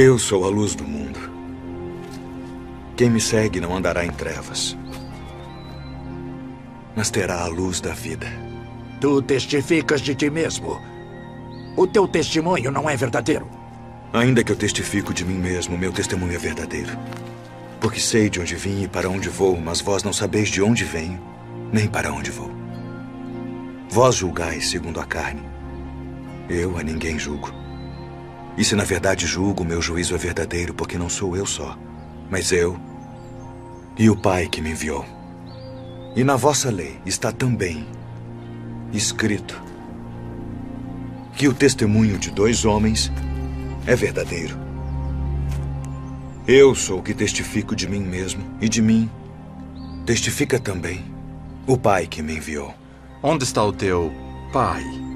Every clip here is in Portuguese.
Eu sou a luz do mundo. Quem me segue não andará em trevas, mas terá a luz da vida. Tu testificas de ti mesmo. O teu testemunho não é verdadeiro. Ainda que eu testifico de mim mesmo, meu testemunho é verdadeiro. Porque sei de onde vim e para onde vou, mas vós não sabeis de onde venho, nem para onde vou. Vós julgais segundo a carne. Eu a ninguém julgo. E se na verdade julgo, meu juízo é verdadeiro, porque não sou eu só, mas eu e o Pai que me enviou. E na vossa lei está também escrito que o testemunho de dois homens é verdadeiro. Eu sou o que testifico de mim mesmo, e de mim testifica também o Pai que me enviou. Onde está o teu pai?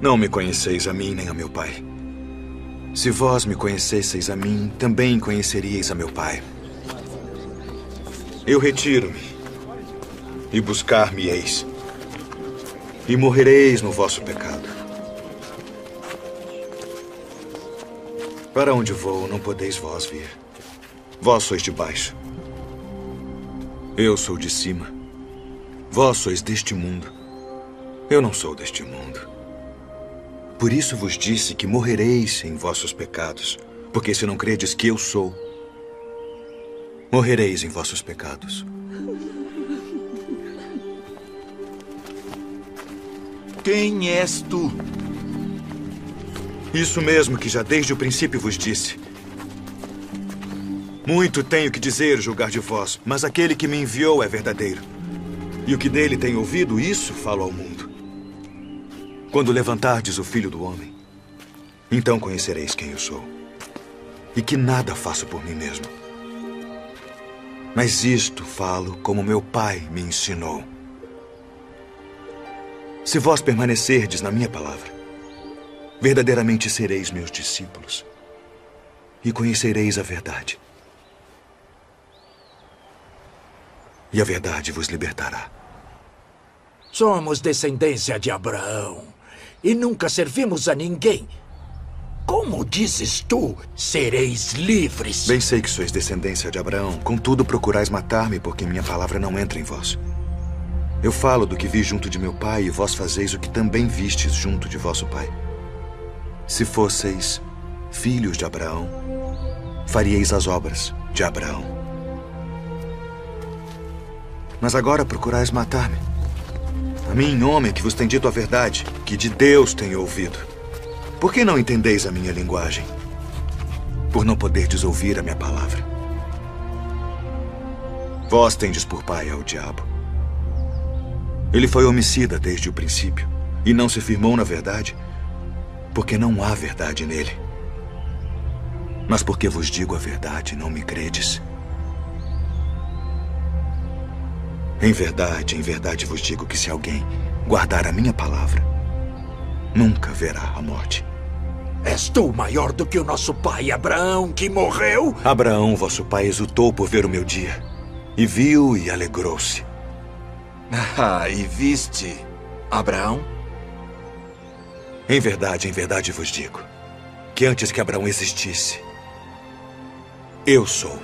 Não me conheceis a mim nem a meu Pai. Se vós me conhecesseis a mim, também conheceríeis a meu Pai. Eu retiro-me, e buscar-me-eis, e morrereis no vosso pecado. Para onde vou, não podeis vós vir. Vós sois de baixo. Eu sou de cima. Vós sois deste mundo. Eu não sou deste mundo. Por isso vos disse que morrereis em vossos pecados, porque se não credes que eu sou, morrereis em vossos pecados. Quem és tu? Isso mesmo que já desde o princípio vos disse. Muito tenho que dizer, julgar de vós, mas aquele que me enviou é verdadeiro. E o que dele tenho ouvido, isso falo ao mundo. Quando levantardes o filho do homem, então conhecereis quem eu sou. E que nada faço por mim mesmo. Mas isto falo como meu pai me ensinou. Se vós permanecerdes na minha palavra, verdadeiramente sereis meus discípulos e conhecereis a verdade. E a verdade vos libertará. Somos descendência de Abraão e nunca servimos a ninguém. Como dizes tu, sereis livres? Bem sei que sois descendência de Abraão, contudo procurais matar-me porque minha palavra não entra em vós. Eu falo do que vi junto de meu pai e vós fazeis o que também vistes junto de vosso pai. Se fosseis filhos de Abraão, faríeis as obras de Abraão. Mas agora procurais matar-me. A mim, homem que vos tem dito a verdade, que de Deus tenho ouvido. Por que não entendeis a minha linguagem? Por não poderdes ouvir a minha palavra. Vós tendes por pai ao diabo. Ele foi homicida desde o princípio e não se firmou na verdade, porque não há verdade nele. Mas porque vos digo a verdade, não me credes. Em verdade, em verdade vos digo que se alguém guardar a minha palavra, nunca verá a morte. És tu maior do que o nosso pai Abraão, que morreu? Abraão, vosso pai, exultou por ver o meu dia, e viu e alegrou-se. Ah, e viste Abraão? Em verdade, em verdade vos digo que antes que Abraão existisse, eu sou.